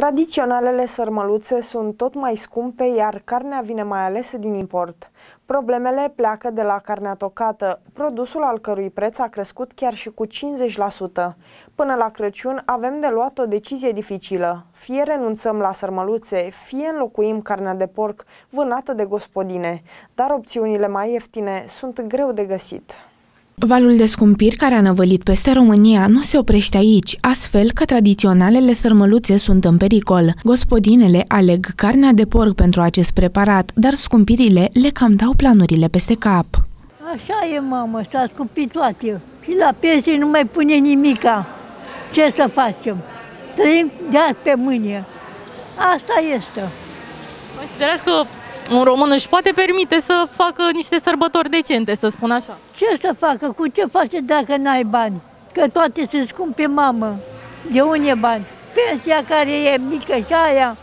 Tradiționalele sărmăluțe sunt tot mai scumpe, iar carnea vine mai ales din import. Problemele pleacă de la carnea tocată, produsul al cărui preț a crescut chiar și cu 50%. Până la Crăciun avem de luat o decizie dificilă. Fie renunțăm la sărmăluțe, fie înlocuim carnea de porc vânată de gospodine, dar opțiunile mai ieftine sunt greu de găsit. Valul de scumpiri care a năvălit peste România nu se oprește aici, astfel că tradiționalele sărmăluțe sunt în pericol. Gospodinele aleg carnea de porc pentru acest preparat, dar scumpirile le cam dau planurile peste cap. Așa e, mamă, s-a scumpit toate. Și la pensie nu mai pune nimica. Ce să facem? Trăim de azi pe mâine. Asta este. Considerați că un român își poate permite să facă niște sărbători decente, să spun așa. Ce să facă? Cu ce face dacă n-ai bani? Că toate se scumpe, mamă. De unde e bani? Pensia care e mică și aia,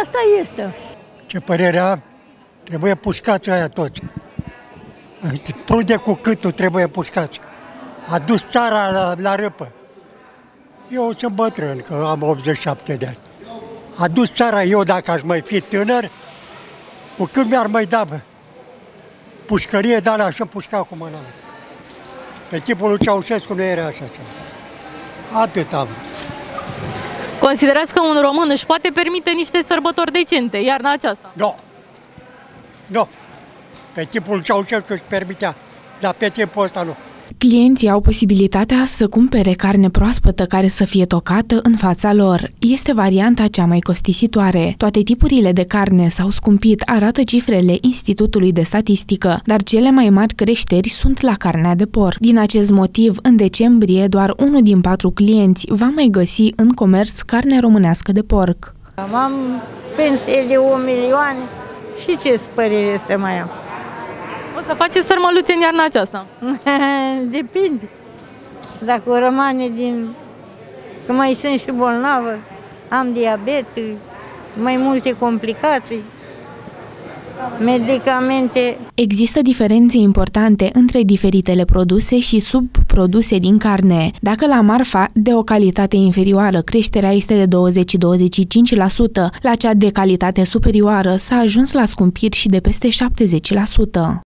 asta este. Ce părere am? Trebuie pușcați aia toți. Prude cu câtul trebuie pușcați. A dus țara la, la râpă. Eu sunt bătrân, că am 87 de ani. A dus țara eu, dacă aș mai fi tânăr, cu cât mi-ar mai da, bă? Pușcărie, dar așa pușca cu mâna. Pe tipul lui Ceaușescu nu era așa ceva. Atât am. Considerați că un român își poate permite niște sărbători decente iarna aceasta? Nu. Nu. Pe tipul Ceaușescu își permitea, dar pe timpul ăsta nu. Clienții au posibilitatea să cumpere carne proaspătă care să fie tocată în fața lor. Este varianta cea mai costisitoare. Toate tipurile de carne s-au scumpit, arată cifrele Institutului de Statistică, dar cele mai mari creșteri sunt la carnea de porc. Din acest motiv, în decembrie, doar unul din patru clienți va mai găsi în comerț carne românească de porc. Am pensie de 1 milioane și ce părere să mai am? O să faceți sărmăluțe în iarna aceasta? Depinde. Dacă o rămâne din... Că mai sunt și bolnavă, am diabet, mai multe complicații, medicamente. Există diferențe importante între diferitele produse și subproduse din carne. Dacă la marfa de o calitate inferioară creșterea este de 20-25%, la cea de calitate superioară s-a ajuns la scumpiri și de peste 70%.